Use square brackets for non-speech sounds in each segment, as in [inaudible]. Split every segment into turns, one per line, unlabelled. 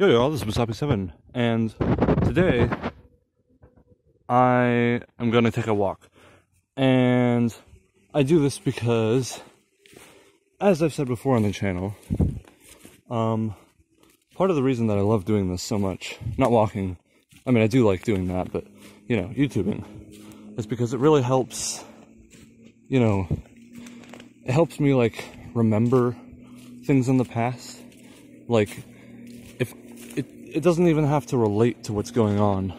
Yo, yo, this is Musapi7, and today I am to take a walk. And I do this because, as I've said before on the channel, um, part of the reason that I love doing this so much, not walking, I mean, I do like doing that, but, you know, YouTubing, is because it really helps, you know, it helps me, like, remember things in the past. Like, it doesn't even have to relate to what's going on.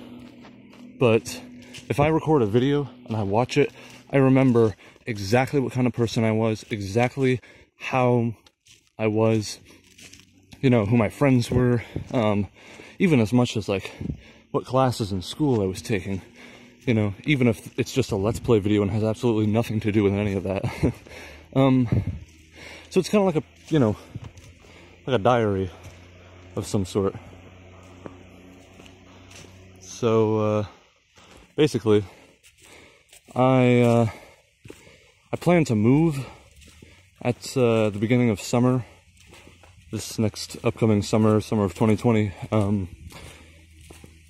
But if I record a video and I watch it, I remember exactly what kind of person I was, exactly how I was, you know, who my friends were, um, even as much as like what classes in school I was taking. You know, even if it's just a Let's Play video and has absolutely nothing to do with any of that. [laughs] um, so it's kind of like a, you know, like a diary of some sort. So uh, basically, I uh, I plan to move at uh, the beginning of summer, this next upcoming summer, summer of 2020. Um,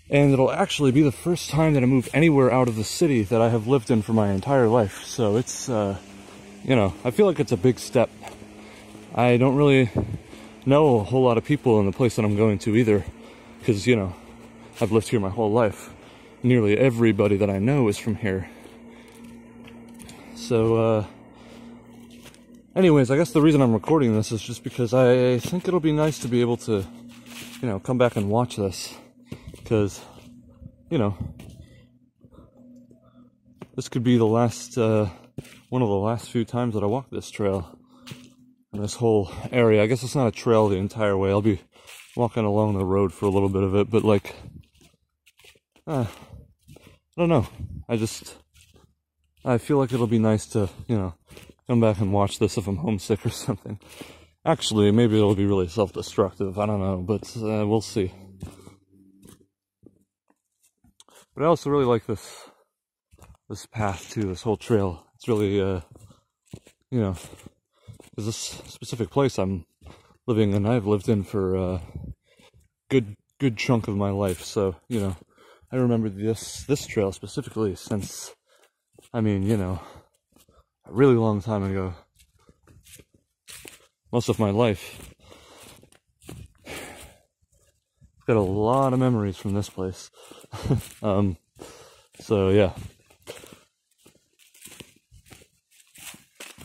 and it'll actually be the first time that I move anywhere out of the city that I have lived in for my entire life. So it's, uh, you know, I feel like it's a big step. I don't really know a whole lot of people in the place that I'm going to either, because, you know, I've lived here my whole life. Nearly everybody that I know is from here. So, uh, anyways, I guess the reason I'm recording this is just because I think it'll be nice to be able to, you know, come back and watch this. Because, you know, this could be the last, uh, one of the last few times that I walk this trail in this whole area. I guess it's not a trail the entire way. I'll be walking along the road for a little bit of it, but like, uh, I don't know. I just, I feel like it'll be nice to, you know, come back and watch this if I'm homesick or [laughs] something. Actually, maybe it'll be really self-destructive. I don't know, but uh, we'll see. But I also really like this this path too. This whole trail. It's really, uh, you know, there's this specific place I'm living and I've lived in for a uh, good good chunk of my life. So you know, I remember this this trail specifically since, I mean, you know, a really long time ago. Most of my life. I've got a lot of memories from this place. [laughs] um, so yeah.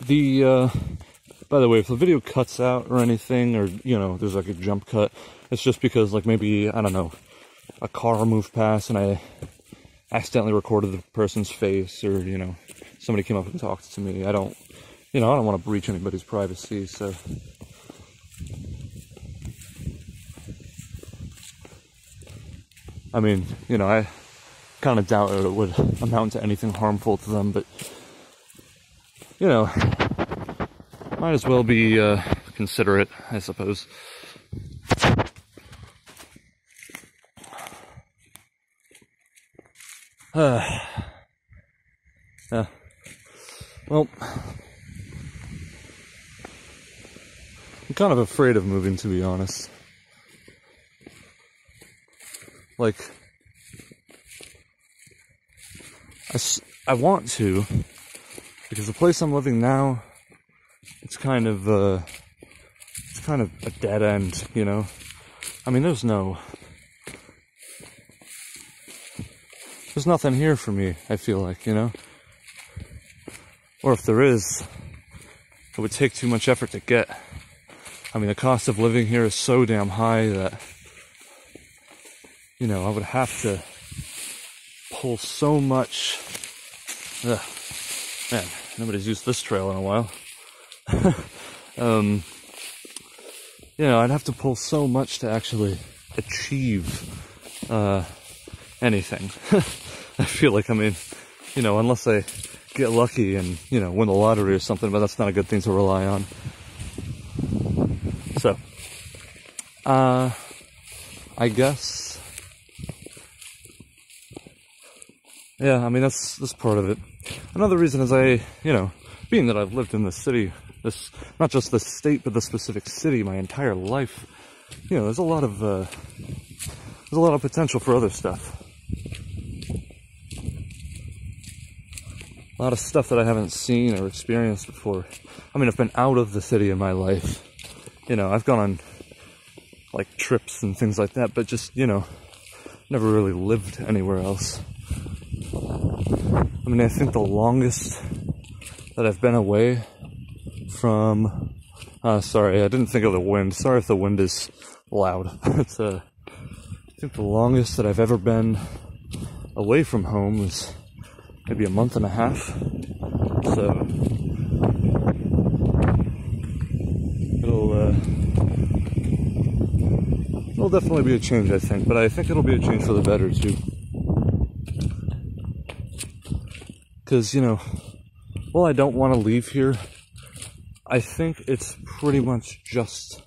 The uh, by the way, if the video cuts out or anything, or you know, there's like a jump cut, it's just because like maybe I don't know, a car moved past and I accidentally recorded the person's face or, you know, somebody came up and talked to me. I don't, you know, I don't want to breach anybody's privacy, so. I mean, you know, I kind of doubt it would amount to anything harmful to them, but, you know, might as well be uh, considerate, I suppose. [sighs] yeah. Well, I'm kind of afraid of moving, to be honest. Like, I, I want to, because the place I'm living now, it's kind of, uh, it's kind of a dead end, you know? I mean, there's no there's nothing here for me, I feel like, you know? Or if there is, it would take too much effort to get. I mean, the cost of living here is so damn high that, you know, I would have to pull so much. Ugh. Man, nobody's used this trail in a while. [laughs] um, you know, I'd have to pull so much to actually achieve uh, anything. [laughs] [laughs] I feel like, I mean, you know, unless I get lucky and, you know, win the lottery or something, but that's not a good thing to rely on. So, uh, I guess, yeah, I mean, that's, that's part of it. Another reason is I, you know, being that I've lived in this city, this, not just the state, but the specific city my entire life, you know, there's a lot of uh, there's a lot of potential for other stuff. Lot of stuff that I haven't seen or experienced before. I mean, I've been out of the city in my life. You know, I've gone on like trips and things like that, but just, you know, never really lived anywhere else. I mean, I think the longest that I've been away from. Uh, sorry, I didn't think of the wind. Sorry if the wind is loud. [laughs] it's uh, I think the longest that I've ever been away from home was maybe a month and a half. So it'll uh, it'll definitely be a change, I think. But I think it'll be a change for the better too. Because you know, well, I don't want to leave here, I think it's pretty much just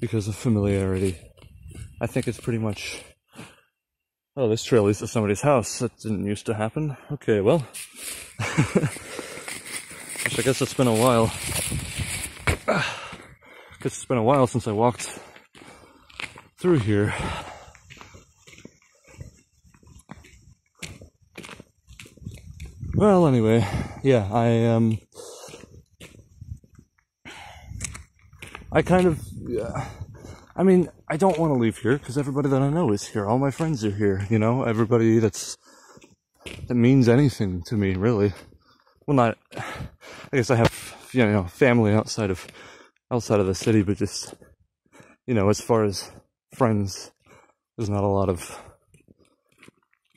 because of familiarity. I think it's pretty much. Oh, this trail leads to somebody's house. That didn't used to happen. Okay, well. [laughs] I guess it's been a while. I [sighs] guess it's been a while since I walked through here. Well, anyway, yeah, I um I kind of, yeah. I mean, I don't want to leave here because everybody that I know is here. All my friends are here, you know, everybody that's, that means anything to me, really. Well, not, I guess I have, you know, family outside of, outside of the city, but just, you know, as far as friends, there's not a lot of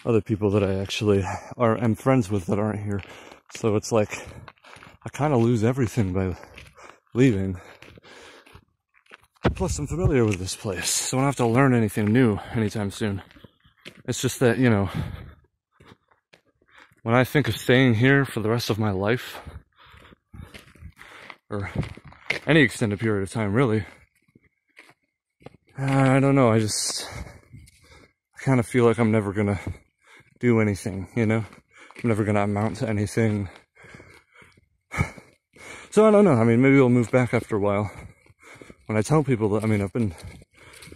other people that I actually are, am friends with that aren't here. So it's like, I kind of lose everything by leaving. Plus, I'm familiar with this place, so I don't have to learn anything new anytime soon. It's just that, you know, when I think of staying here for the rest of my life, or any extended period of time, really, uh, I don't know, I just I kind of feel like I'm never gonna do anything, you know? I'm never gonna amount to anything. [sighs] So I don't know, I mean, maybe we'll move back after a while when I tell people that, I mean, I've been,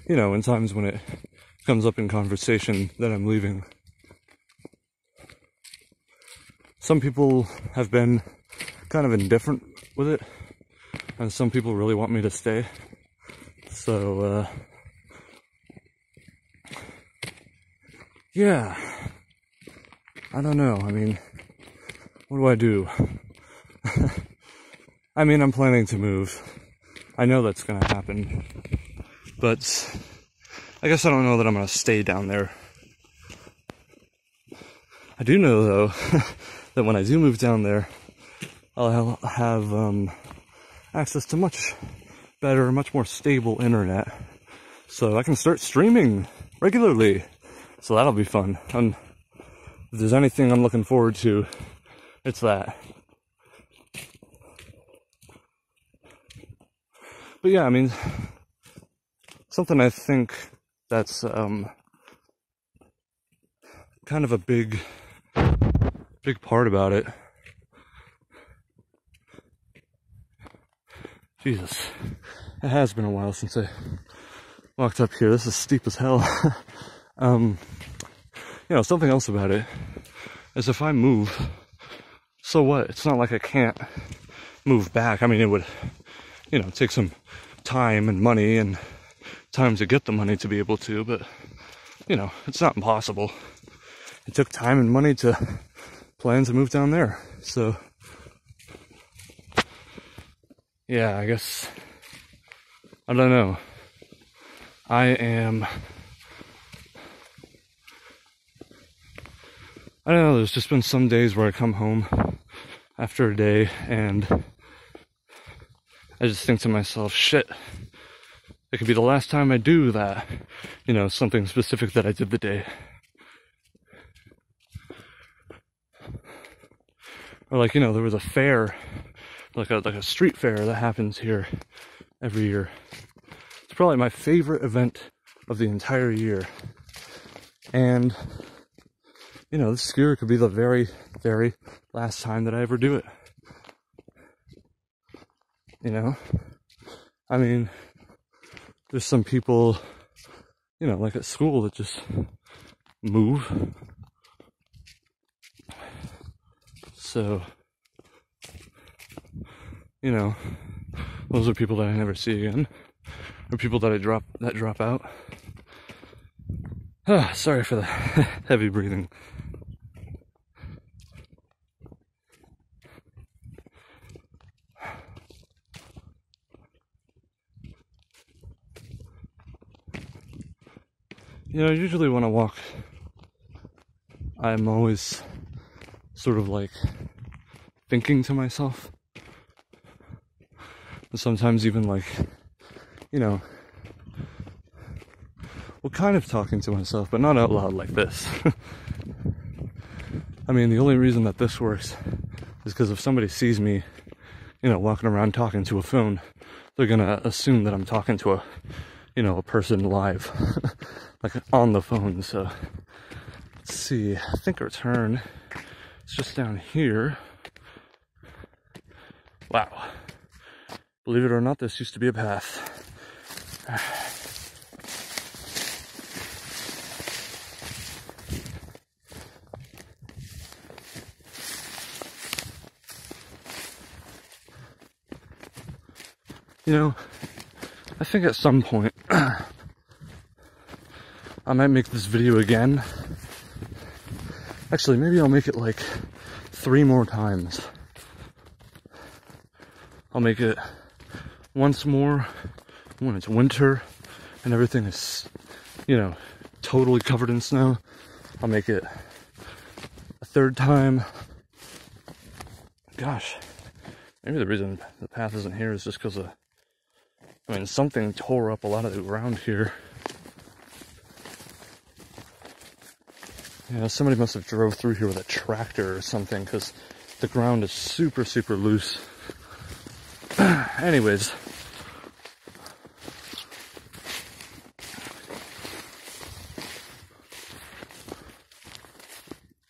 you know, in times when it comes up in conversation that I'm leaving, some people have been kind of indifferent with it, and some people really want me to stay. So, uh, yeah, I don't know. I mean, what do I do? [laughs] I mean, I'm planning to move I know that's gonna happen. But I guess I don't know that I'm gonna stay down there. I do know though [laughs] that when I do move down there, I'll have um, access to much better, much more stable internet. So I can start streaming regularly. So that'll be fun. And if there's anything I'm looking forward to, it's that. But yeah, I mean, something I think that's um, kind of a big, big part about it. Jesus, it has been a while since I walked up here. This is steep as hell. [laughs] um, you know, something else about it is if I move, so what? It's not like I can't move back. I mean, it would, you know, take some time and money and time to get the money to be able to, but you know, it's not impossible. It took time and money to plan to move down there. So yeah, I guess I don't know. I am I don't know, there's just been some days where I come home after a day and I just think to myself, shit, it could be the last time I do that. You know, something specific that I did the day. Or like, you know, there was a fair, like a like a street fair that happens here every year. It's probably my favorite event of the entire year. And you know, this year could be the very, very last time that I ever do it. You know? I mean, there's some people, you know, like at school that just move. So, you know, those are people that I never see again, or people that I drop that drop out. Ah, [sighs] sorry for the [laughs] heavy breathing. You know, usually when I walk, I'm always sort of like thinking to myself. And Sometimes even like, you know, well, kind of talking to myself, but not out loud like this. [laughs] I mean, the only reason that this works is because if somebody sees me, you know, walking around talking to a phone, they're gonna assume that I'm talking to a, you know, a person live. [laughs] like on the phone. So let's see. I think our turn is just down here. Wow. Believe it or not, this used to be a path. You know, I think at some point [clears throat] I might make this video again. Actually, maybe I'll make it like three more times. I'll make it once more when it's winter and everything is, you know, totally covered in snow. I'll make it a third time. Gosh, maybe the reason the path isn't here is just because of, I mean, something tore up a lot of the ground here. Yeah, somebody must have drove through here with a tractor or something because the ground is super, super loose. [clears throat] Anyways.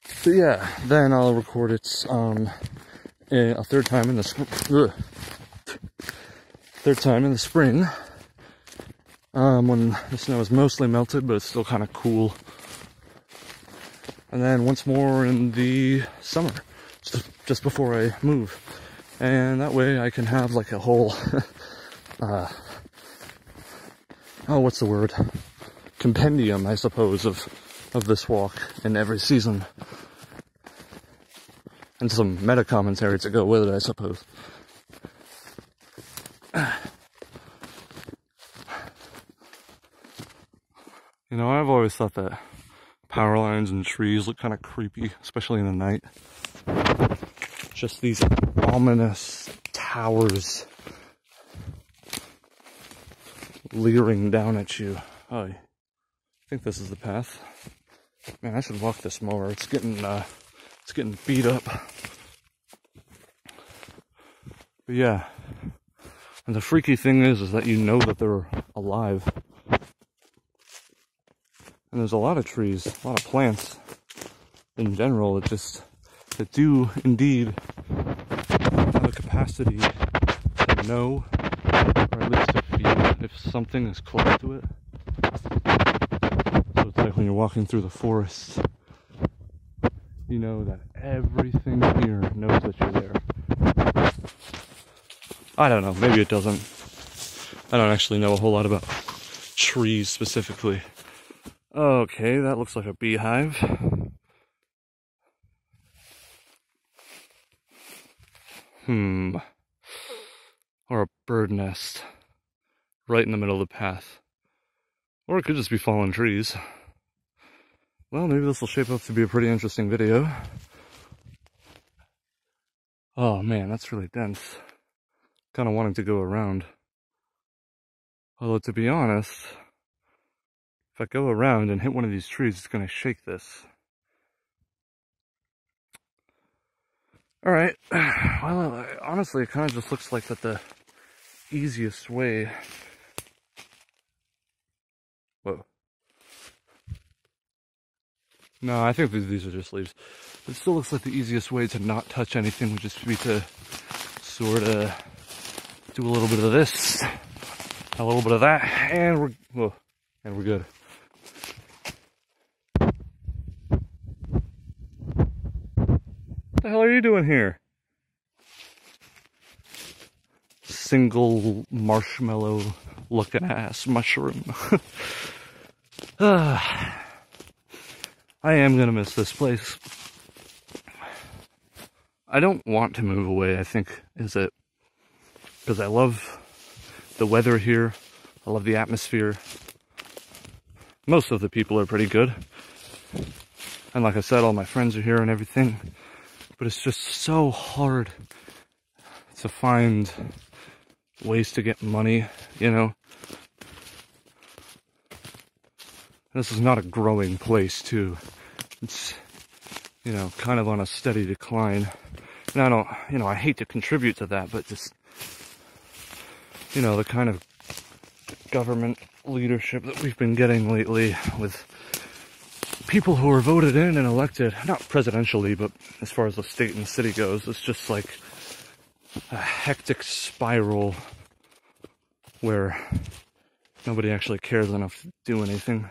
So yeah, then I'll record it um, a third time in the spring. Third time in the spring, um, when the snow is mostly melted, but it's still kind of cool and then once more in the summer, just, just before I move. And that way I can have like a whole, [laughs] uh, oh, what's the word? Compendium, I suppose, of, of this walk in every season. And some meta commentary to go with it, I suppose. [sighs] You know, I've always thought that power lines and trees look kind of creepy, especially in the night. Just these ominous towers leering down at you. Oh, I think this is the path. Man, I should walk this more. It's getting, uh, it's getting beat up. But yeah. And the freaky thing is, is that you know that they're alive. And there's a lot of trees, a lot of plants in general that just, that do indeed have a capacity to know, or at least to feel if something is close to it. So it's like when you're walking through the forest, you know that everything here knows that you're there. I don't know, maybe it doesn't. I don't actually know a whole lot about trees specifically. Okay, that looks like a beehive. Hmm. Or a bird nest. Right in the middle of the path. Or it could just be fallen trees. Well, maybe this will shape up to be a pretty interesting video. Oh man, that's really dense. Kind of wanting to go around. Although, to be honest, if I go around and hit one of these trees, it's going to shake this. All right. [sighs] Well, honestly, it kind of just looks like that the easiest way. Whoa. No, I think these are just leaves. It still looks like the easiest way to not touch anything would just be to sort of do a little bit of this. A little bit of that, and we're whoa, and we're good. What the hell are you doing here? Single marshmallow looking ass mushroom. [laughs] Ah. I am gonna miss this place. I don't want to move away, I think, is it. Because I love the weather here. I love the atmosphere. Most of the people are pretty good. And like I said, all my friends are here and everything. But it's just so hard to find ways to get money, you know. This is not a growing place, too. It's, you know, kind of on a steady decline. And I don't, you know, I hate to contribute to that, but just, you know, the kind of government leadership that we've been getting lately with people who are voted in and elected, not presidentially, but as far as the state and city goes, it's just like a hectic spiral where nobody actually cares enough to do anything.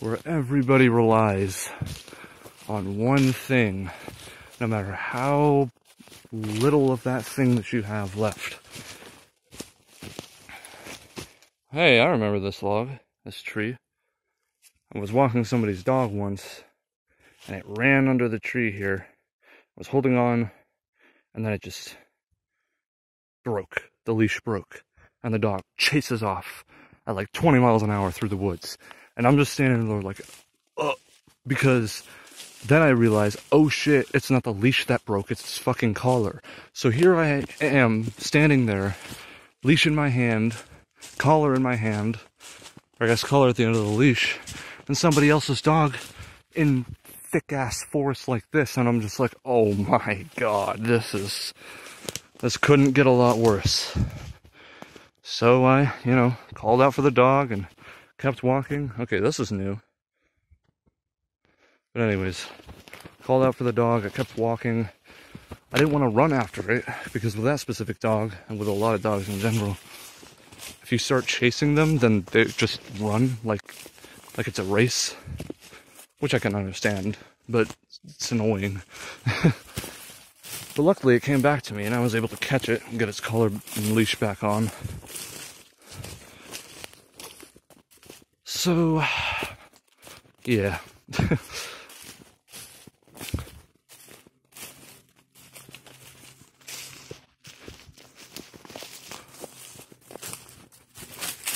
where everybody relies on one thing, no matter how little of that thing that you have left. Hey, I remember this log, this tree. I was walking somebody's dog once, and it ran under the tree here. I was holding on, and then it just broke. The leash broke, and the dog chases off at like 20 miles an hour through the woods. And I'm just standing there like, uh, because then I realize, oh shit, it's not the leash that broke, it's its fucking collar. So here I am standing there, leash in my hand, collar in my hand, or I guess collar at the end of the leash, and somebody else's dog in thick ass forest like this, and I'm just like, oh my god, this is, this couldn't get a lot worse. So I, you know, called out for the dog and kept walking. Okay, this is new. But anyways, called out for the dog. I kept walking. I didn't want to run after it because with that specific dog and with a lot of dogs in general, if you start chasing them, then they just run like like it's a race, which I can understand, but it's annoying. [laughs] but luckily, it came back to me, and I was able to catch it and get its collar and leash back on. So, [sighs] yeah. [laughs]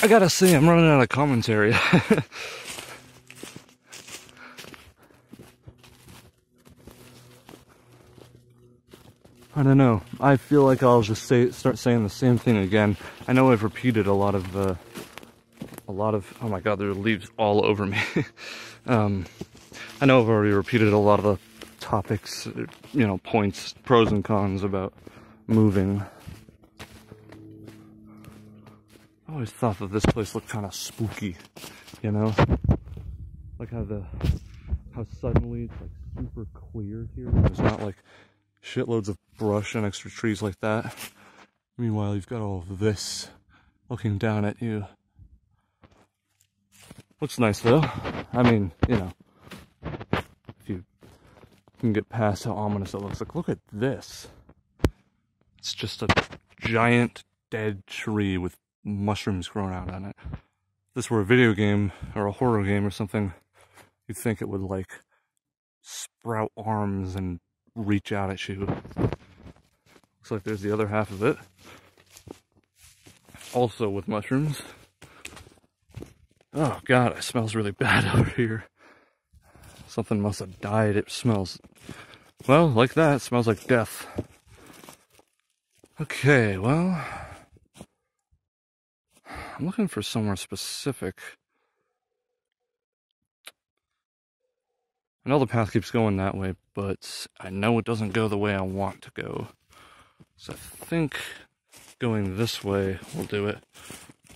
I gotta say, I'm running out of commentary. [laughs] I don't know. I feel like I'll just say start saying the same thing again. I know I've repeated a lot of uh, a lot of, oh my god, there are leaves all over me. [laughs] um, I know I've already repeated a lot of the topics, you know, points, pros and cons about moving. Always thought that this place looked kind of spooky, you know? Like how the, how suddenly it's like super clear here. There's not like shitloads of brush and extra trees like that. Meanwhile, you've got all of this looking down at you. Looks nice though. I mean, you know, if you can get past how ominous it looks like, look at this. It's just a giant dead tree with mushrooms growing out on it. If this were a video game or a horror game or something, you'd think it would like sprout arms and reach out at you. Looks like there's the other half of it. Also with mushrooms. Oh god, it smells really bad [laughs] over here. Something must have died. It smells, well, like that. It smells like death. Okay, well, I'm looking for somewhere specific. I know the path keeps going that way, but I know it doesn't go the way I want to go. So I think going this way will do it.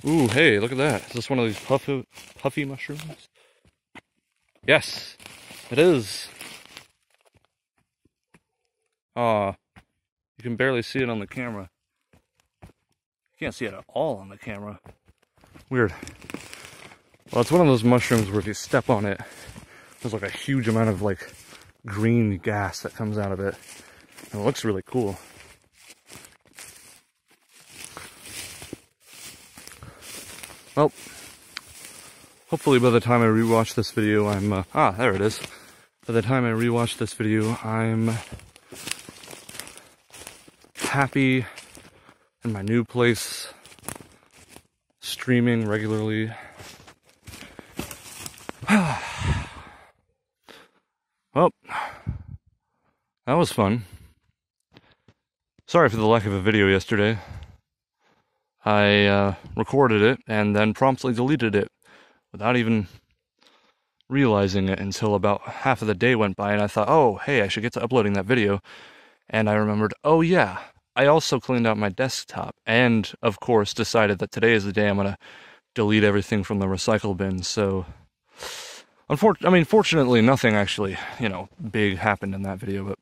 Ooh, hey, look at that. Is this one of these puffy, puffy mushrooms? Yes, it is. Ah, You can barely see it on the camera. You can't see it at all on the camera. Weird. Well, it's one of those mushrooms where if you step on it, there's like a huge amount of like green gas that comes out of it. And it looks really cool. Well, hopefully by the time I rewatch this video, I'm, uh, ah, there it is. By the time I rewatch this video, I'm happy in my new place, streaming regularly. [sighs] well, that was fun. Sorry for the lack of a video yesterday. I uh, recorded it and then promptly deleted it without even realizing it until about half of the day went by and I thought, oh, hey, I should get to uploading that video. And I remembered, oh, yeah, I also cleaned out my desktop and, of course, decided that today is the day I'm going to delete everything from the recycle bin. So, unfortunately, I mean, fortunately, nothing actually, you know, big happened in that video, but,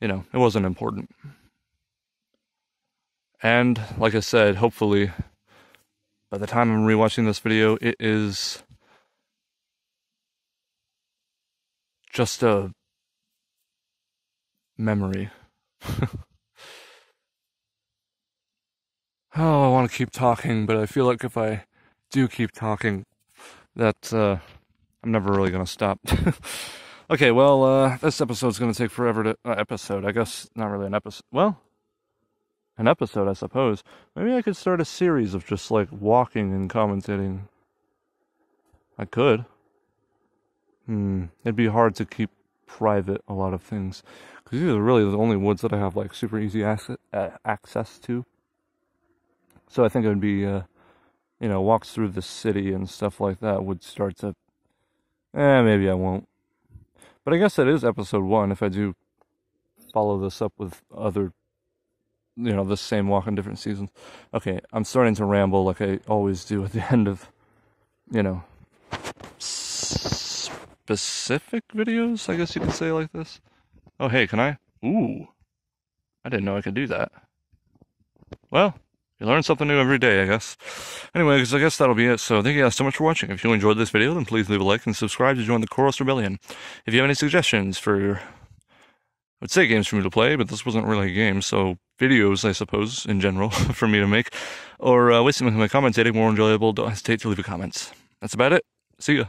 you know, it wasn't important. And, like I said, hopefully, by the time I'm rewatching this video, it is just a memory. [laughs] oh, I want to keep talking, but I feel like if I do keep talking, that uh, I'm never really going to stop. [laughs] okay, well, uh, this episode's going to take forever to. Uh, episode, I guess, not really an episode. Well, an episode, I suppose. Maybe I could start a series of just like walking and commentating. I could. Hmm, it'd be hard to keep private a lot of things because these are really the only woods that I have like super easy uh, access to. So I think it would be, uh, you know, walks through the city and stuff like that would start to. Eh, maybe I won't. But I guess that is episode one. If I do follow this up with other, you know, the same walk in different seasons. Okay, I'm starting to ramble like I always do at the [laughs] end of, you know, specific videos, I guess you could say like this. Oh, hey, can I? Ooh. I didn't know I could do that. Well, you learn something new every day, I guess. Anyways, I guess that'll be it. So thank you guys so much for watching. If you enjoyed this video, then please leave a like and subscribe to join the Chorus Rebellion. If you have any suggestions for, I would say games for me to play, but this wasn't really a game, so videos, I suppose, in general, [laughs] for me to make, or uh, wasting my commentating more enjoyable, don't hesitate to leave a comment. That's about it. See ya.